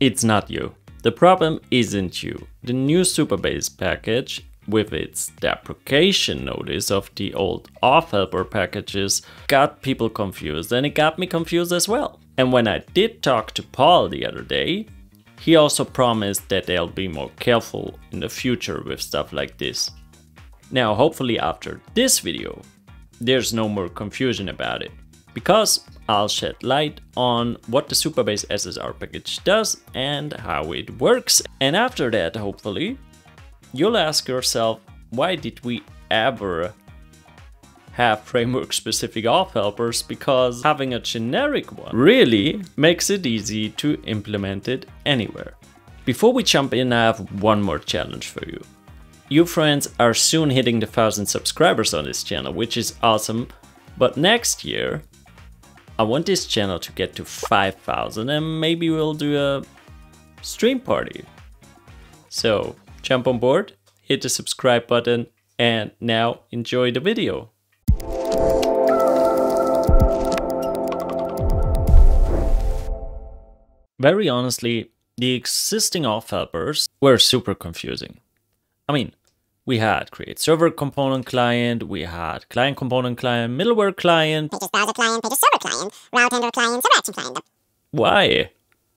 It's not you. The problem isn't you. The new Supabase package with its deprecation notice of the old auth helper packages got people confused and it got me confused as well. And when I did talk to Paul the other day, he also promised that they'll be more careful in the future with stuff like this. Now hopefully after this video there's no more confusion about it because I'll shed light on what the Supabase SSR package does and how it works. And after that, hopefully, you'll ask yourself, why did we ever have framework specific auth helpers because having a generic one really makes it easy to implement it anywhere. Before we jump in, I have one more challenge for you. You friends are soon hitting the 1000 subscribers on this channel, which is awesome. But next year, I want this channel to get to 5000 and maybe we'll do a stream party. So jump on board, hit the subscribe button and now enjoy the video. Very honestly, the existing auth helpers were super confusing. I mean, we had create server component client, we had client component client, middleware client, pages browser client, pages server client, route handler client, server action client. Why?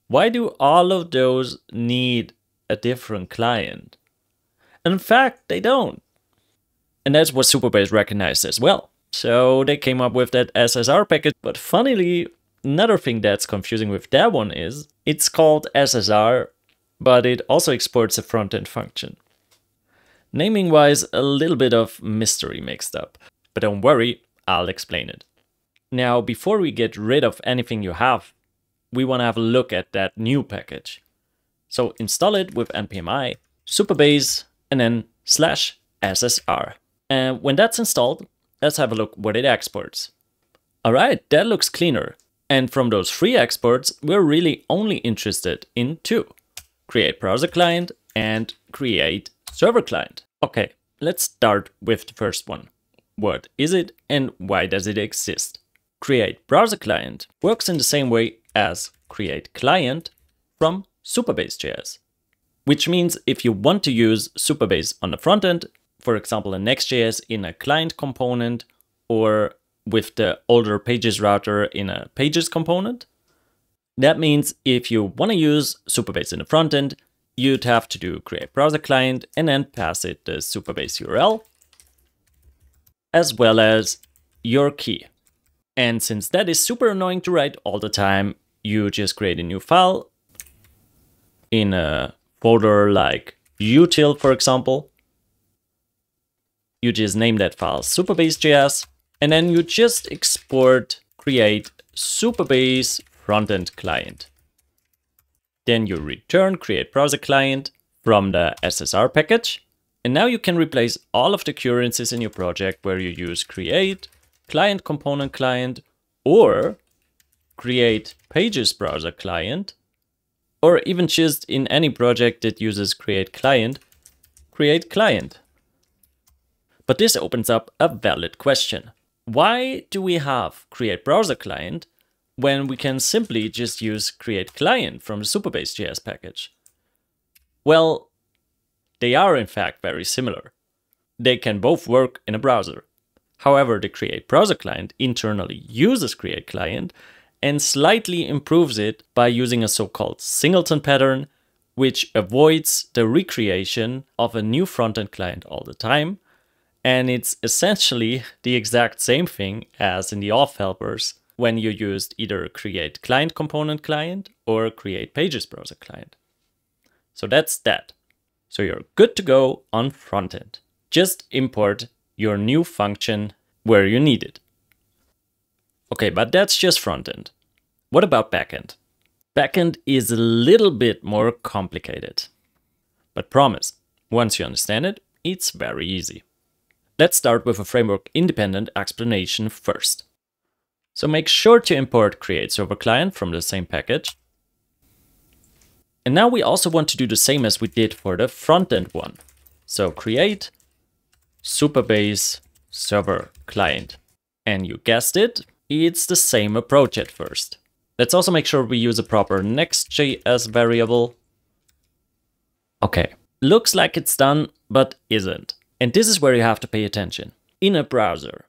Why do all of those need a different client? In fact, they don't. And that's what Supabase recognized as well. So they came up with that SSR package. But funnily, another thing that's confusing with that one is it's called SSR, but it also exports a front-end function. Naming wise, a little bit of mystery mixed up. But don't worry, I'll explain it. Now, before we get rid of anything you have, we want to have a look at that new package. So install it with npmi, supabase, and then slash ssr. And when that's installed, let's have a look what it exports. Alright, that looks cleaner. And from those three exports, we're really only interested in two. Create browser client and create server client. Okay, let's start with the first one. What is it and why does it exist? Create browser client works in the same way as create client from Supabase.js. Which means if you want to use Supabase on the front end, for example in Next.js in a client component or with the older pages router in a pages component, that means if you want to use Supabase in the front end, you'd have to do create browser client and then pass it the Supabase URL, as well as your key. And since that is super annoying to write all the time, you just create a new file in a folder like util, for example. You just name that file supabase.js and then you just export create Supabase frontend client. Then you return create browser client from the SSR package. And now you can replace all of the occurrences in your project where you use create, client component client, or create pages browser client, or even just in any project that uses create client, create client. But this opens up a valid question. Why do we have create browser client when we can simply just use create client from the Supabase.js package? Well, they are in fact very similar. They can both work in a browser. However, the create browser client internally uses create client and slightly improves it by using a so-called singleton pattern, which avoids the recreation of a new frontend client all the time. And it's essentially the exact same thing as in the auth helpers when you used either create client component client or create pages browser client. So that's that. So you're good to go on frontend. Just import your new function where you need it. Okay, but that's just frontend. What about backend? Backend is a little bit more complicated. But promise, once you understand it, it's very easy. Let's start with a framework independent explanation first. So make sure to import create server client from the same package. And now we also want to do the same as we did for the frontend one. So create Supabase server client. And you guessed it, it's the same approach at first. Let's also make sure we use a proper Next.js variable. Okay, looks like it's done, but isn't. And this is where you have to pay attention. In a browser,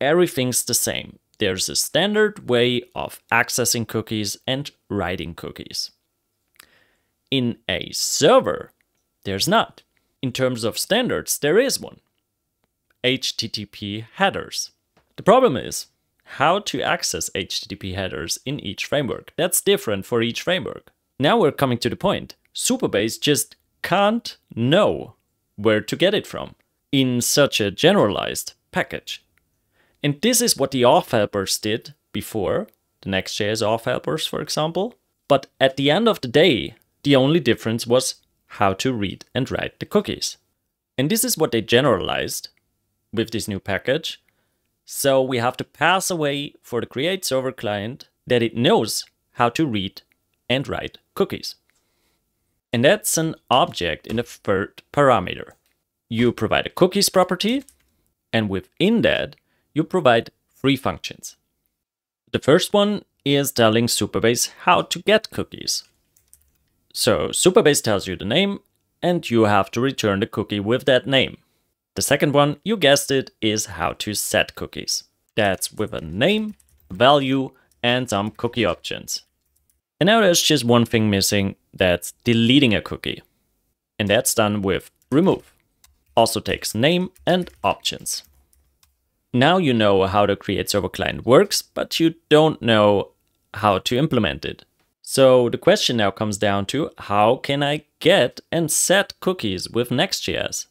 everything's the same. There's a standard way of accessing cookies and writing cookies. In a server, there's not. In terms of standards, there is one. HTTP headers. The problem is how to access HTTP headers in each framework. That's different for each framework. Now we're coming to the point. Supabase just can't know where to get it from in such a generalized package. And this is what the auth helpers did before, the Next.js auth helpers, for example. But at the end of the day, the only difference was how to read and write the cookies. And this is what they generalized with this new package. So we have to pass away for the create server client that it knows how to read and write cookies. And that's an object in the third parameter. You provide a cookies property, and within that, you provide three functions. The first one is telling Supabase how to get cookies. So Supabase tells you the name, and you have to return the cookie with that name. The second one, you guessed it, is how to set cookies. That's with a name, value, and some cookie options. And now there's just one thing missing, that's deleting a cookie. And that's done with remove. Also takes name and options. Now you know how the create server client works, but you don't know how to implement it. So the question now comes down to how can I get and set cookies with Next.js?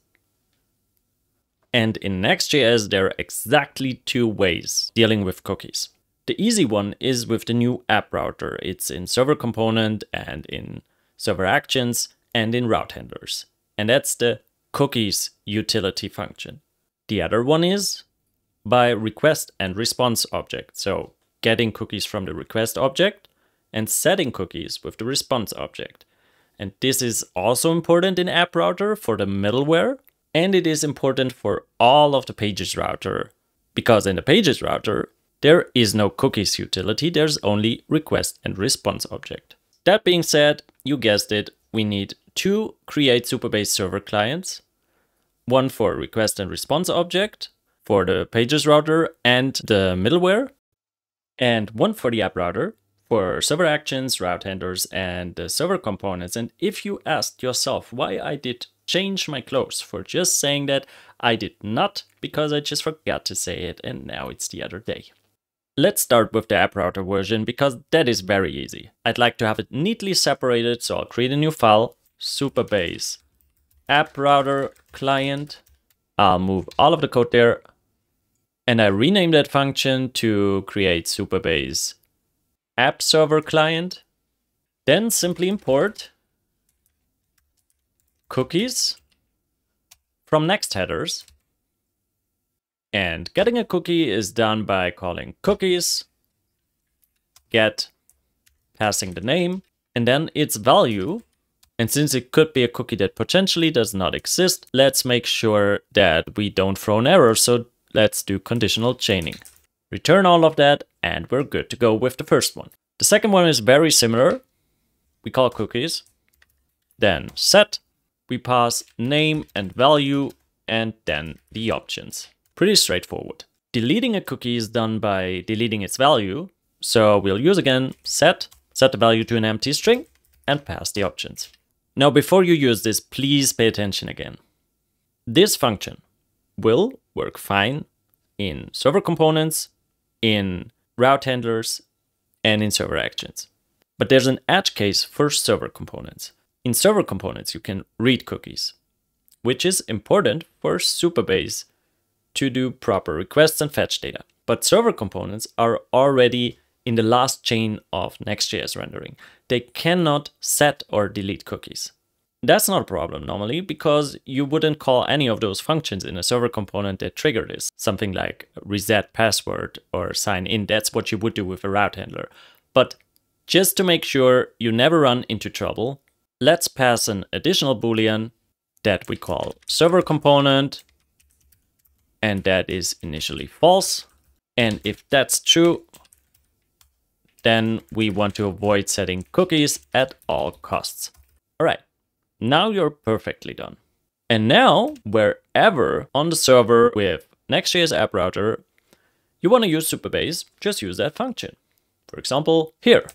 And in Next.js, there are exactly two ways dealing with cookies. The easy one is with the new app router. It's in server component and in server actions and in route handlers. And that's the cookies utility function. The other one is by request and response object. So getting cookies from the request object and setting cookies with the response object. And this is also important in app router for the middleware and it is important for all of the pages router because in the pages router, there is no cookies utility, there's only request and response object. That being said, you guessed it, we need two create Supabase server clients, one for request and response object for the pages router and the middleware, and one for the app router for server actions, route handlers, and the server components. And if you asked yourself why I did change my clothes for just saying that. I did not because I just forgot to say it and now it's the other day. Let's start with the app router version because that is very easy. I'd like to have it neatly separated so I'll create a new file, Supabase app router client. I'll move all of the code there and I rename that function to create Supabase app server client. Then simply import cookies from next headers. And getting a cookie is done by calling cookies, get, passing the name, and then its value. And since it could be a cookie that potentially does not exist, let's make sure that we don't throw an error. So let's do conditional chaining. Return all of that, and we're good to go with the first one. The second one is very similar. We call cookies, then set, we pass name and value and then the options. Pretty straightforward. Deleting a cookie is done by deleting its value. So we'll use again set, set the value to an empty string and pass the options. Now before you use this, please pay attention again. This function will work fine in server components, in route handlers, and in server actions. But there's an edge case for server components. In server components, you can read cookies, which is important for Supabase to do proper requests and fetch data. But server components are already in the last chain of Next.js rendering. They cannot set or delete cookies. That's not a problem normally because you wouldn't call any of those functions in a server component that trigger this. Something like reset password or sign in, that's what you would do with a route handler. But just to make sure you never run into trouble, let's pass an additional boolean that we call server component and that is initially false. And if that's true, then we want to avoid setting cookies at all costs. All right, now you're perfectly done. And now, wherever on the server with Next.js app router, you want to use Supabase, just use that function. For example, here.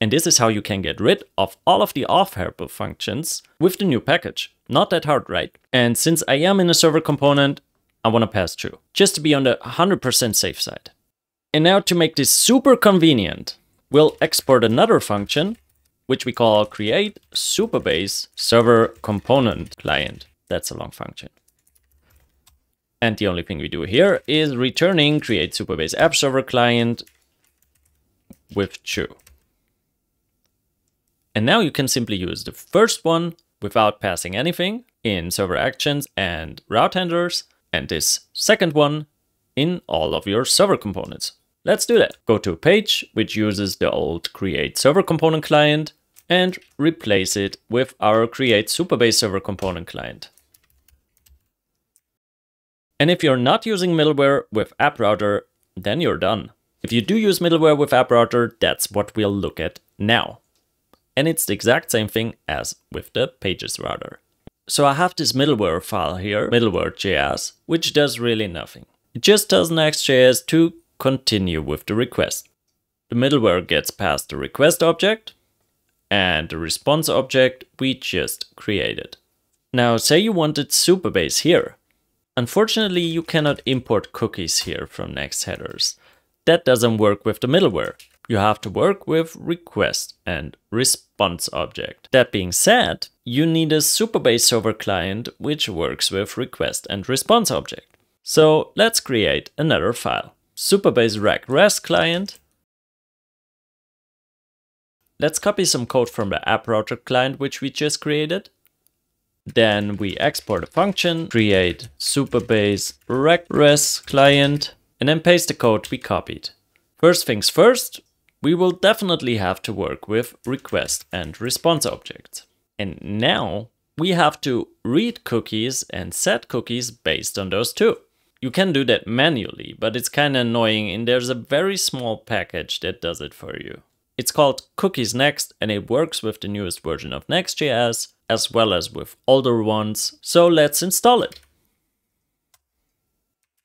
And this is how you can get rid of all of the auth-helper functions with the new package. Not that hard, right? And since I am in a server component, I want to pass through, just to be on the 100% safe side. And now to make this super convenient, we'll export another function, which we call create Supabase server component client. That's a long function. And the only thing we do here is returning create Supabase app server client with true. And now you can simply use the first one without passing anything in server actions and route handlers, and this second one in all of your server components. Let's do that. Go to a page which uses the old create server component client and replace it with our create Supabase server component client. And if you're not using middleware with App Router, then you're done. If you do use middleware with App Router, that's what we'll look at now. And it's the exact same thing as with the Pages router. So I have this middleware file here, middleware.js, which does really nothing. It just tells Next.js to continue with the request. The middleware gets past the request object and the response object we just created. Now say you wanted Supabase here. Unfortunately, you cannot import cookies here from Next headers. That doesn't work with the middleware you have to work with request and response object. That being said, you need a Supabase server client which works with request and response object. So let's create another file. Supabase rec rest client. Let's copy some code from the app router client which we just created. Then we export a function, create Supabase rec rest client, and then paste the code we copied. First things first, we will definitely have to work with request and response objects. And now we have to read cookies and set cookies based on those two. You can do that manually, but it's kind of annoying and there's a very small package that does it for you. It's called Cookies Next and it works with the newest version of Next.js as well as with older ones, so let's install it.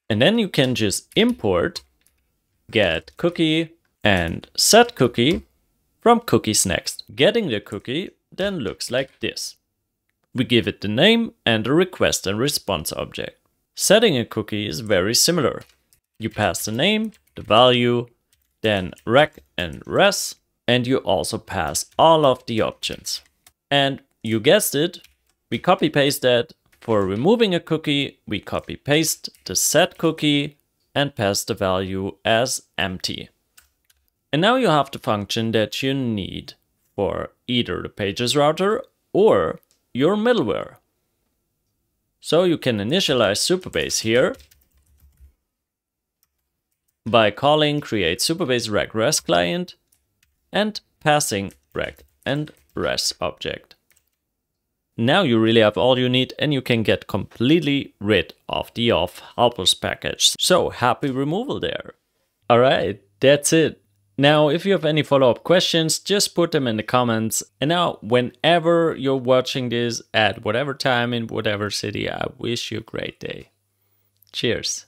And then you can just import get cookie and set cookie from cookies next. Getting the cookie then looks like this. We give it the name and a request and response object. Setting a cookie is very similar. You pass the name, the value, then rec and res, and you also pass all of the options. And you guessed it, we copy paste that. For removing a cookie, we copy paste the set cookie and pass the value as empty. And now you have the function that you need for either the Pages router or your middleware. So you can initialize Supabase here by calling create Supabase res client and passing rec and res object. Now you really have all you need and you can get completely rid of the auth helpers package. So happy removal there. All right, that's it. Now, if you have any follow-up questions, just put them in the comments. And now, whenever you're watching this at whatever time in whatever city, I wish you a great day. Cheers.